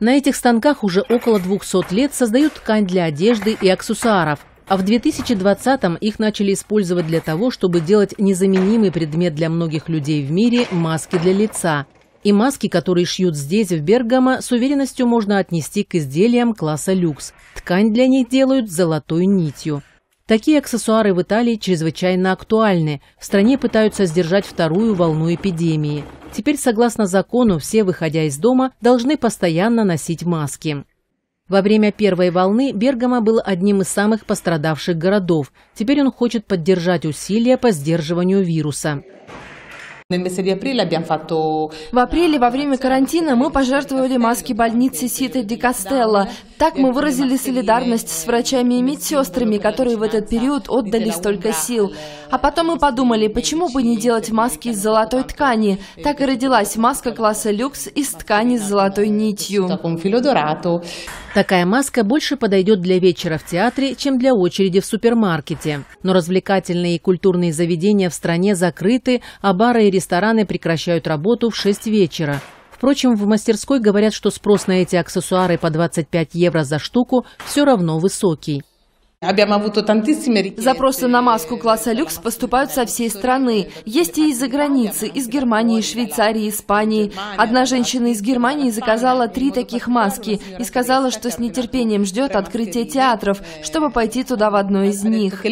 На этих станках уже около 200 лет создают ткань для одежды и аксессуаров, а в 2020-м их начали использовать для того, чтобы делать незаменимый предмет для многих людей в мире – маски для лица. И маски, которые шьют здесь, в Бергамо, с уверенностью можно отнести к изделиям класса люкс. Ткань для них делают золотой нитью. Такие аксессуары в Италии чрезвычайно актуальны. В стране пытаются сдержать вторую волну эпидемии. Теперь, согласно закону, все, выходя из дома, должны постоянно носить маски. Во время первой волны Бергамо был одним из самых пострадавших городов. Теперь он хочет поддержать усилия по сдерживанию вируса. В апреле во время карантина мы пожертвовали маски больницы Сита Ди Кастелло. Так мы выразили солидарность с врачами и медсестрами, которые в этот период отдали столько сил. А потом мы подумали, почему бы не делать маски из золотой ткани. Так и родилась маска класса люкс из ткани с золотой нитью. Такая маска больше подойдет для вечера в театре, чем для очереди в супермаркете. Но развлекательные и культурные заведения в стране закрыты, а бары и рестораны прекращают работу в 6 вечера. Впрочем, в мастерской говорят, что спрос на эти аксессуары по 25 евро за штуку все равно высокий. Запросы на маску класса люкс поступают со всей страны. Есть и из-за границы, из Германии, Швейцарии, Испании. Одна женщина из Германии заказала три таких маски и сказала, что с нетерпением ждет открытия театров, чтобы пойти туда в одно из них.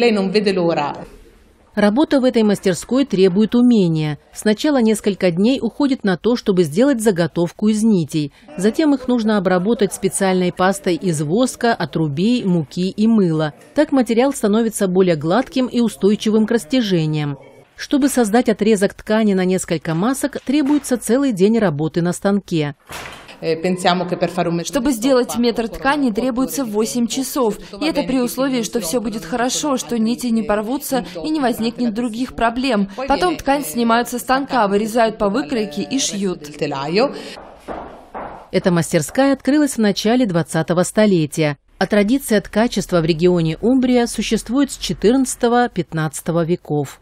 Работа в этой мастерской требует умения. Сначала несколько дней уходит на то, чтобы сделать заготовку из нитей. Затем их нужно обработать специальной пастой из воска, отрубей, муки и мыла. Так материал становится более гладким и устойчивым к растяжениям. Чтобы создать отрезок ткани на несколько масок, требуется целый день работы на станке. Э, Чтобы сделать метр ткани, требуется 8 часов. И это при условии, что все будет хорошо, что нити не порвутся и не возникнет других проблем. Потом ткань снимают со станка, вырезают по выкройке и шьют. Эта мастерская открылась в начале 20-го столетия, а традиция ткачества в регионе Умбрия существует с 14-15 веков.